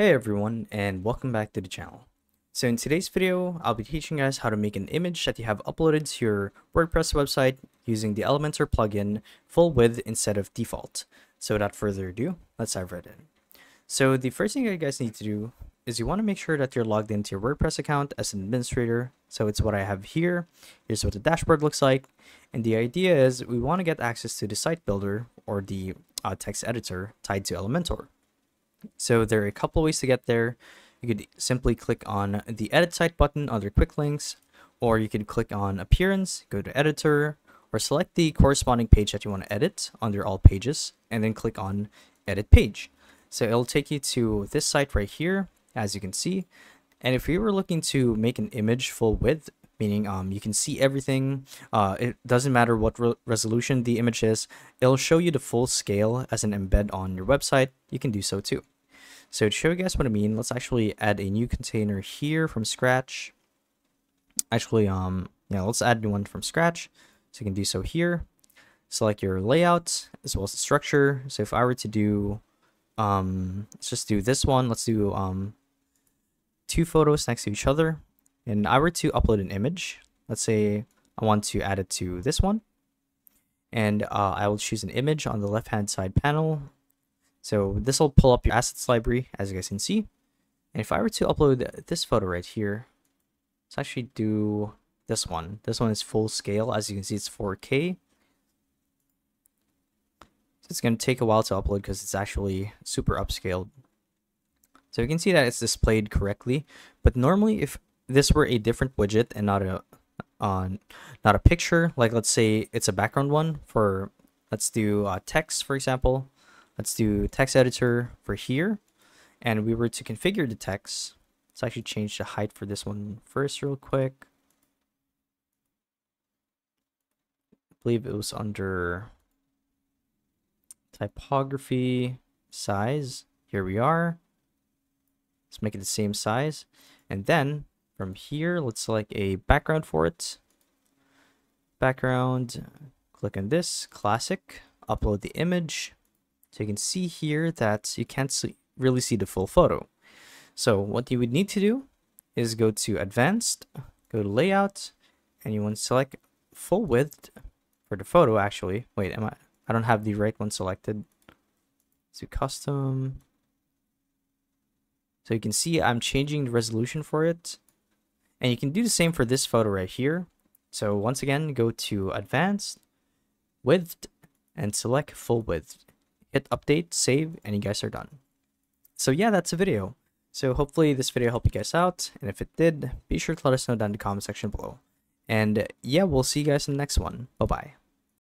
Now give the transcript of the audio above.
Hey everyone and welcome back to the channel. So in today's video, I'll be teaching you guys how to make an image that you have uploaded to your WordPress website using the Elementor plugin full width instead of default. So without further ado, let's dive right in. So the first thing you guys need to do is you want to make sure that you're logged into your WordPress account as an administrator. So it's what I have here. Here's what the dashboard looks like. And the idea is we want to get access to the site builder or the uh, text editor tied to Elementor. So there are a couple ways to get there. You could simply click on the edit site button under quick links, or you could click on appearance, go to editor, or select the corresponding page that you want to edit under all pages, and then click on edit page. So it'll take you to this site right here, as you can see. And if you were looking to make an image full width, meaning um, you can see everything, uh, it doesn't matter what re resolution the image is, it'll show you the full scale as an embed on your website. You can do so too. So to show you guys what I mean, let's actually add a new container here from scratch. Actually, um, yeah, let's add new one from scratch. So you can do so here. Select your layout as well as the structure. So if I were to do, um, let's just do this one. Let's do um, two photos next to each other. And I were to upload an image. Let's say I want to add it to this one. And uh, I will choose an image on the left hand side panel so this will pull up your assets library, as you guys can see. And if I were to upload this photo right here, let's actually do this one. This one is full scale. As you can see, it's 4K. So it's going to take a while to upload because it's actually super upscaled. So you can see that it's displayed correctly. But normally, if this were a different widget and not a uh, not a picture, like let's say it's a background one for, let's do uh, text, for example. Let's do text editor for here. And we were to configure the text. Let's actually change the height for this one first real quick. I believe it was under typography size. Here we are. Let's make it the same size. And then from here, let's select a background for it. Background, click on this, classic, upload the image. So you can see here that you can't see, really see the full photo. So what you would need to do is go to advanced, go to layout, and you want to select full width for the photo actually. Wait, am I I don't have the right one selected. So custom. So you can see I'm changing the resolution for it. And you can do the same for this photo right here. So once again, go to advanced, width, and select full width hit update, save, and you guys are done. So yeah, that's the video. So hopefully this video helped you guys out, and if it did, be sure to let us know down in the comment section below. And yeah, we'll see you guys in the next one. Bye-bye.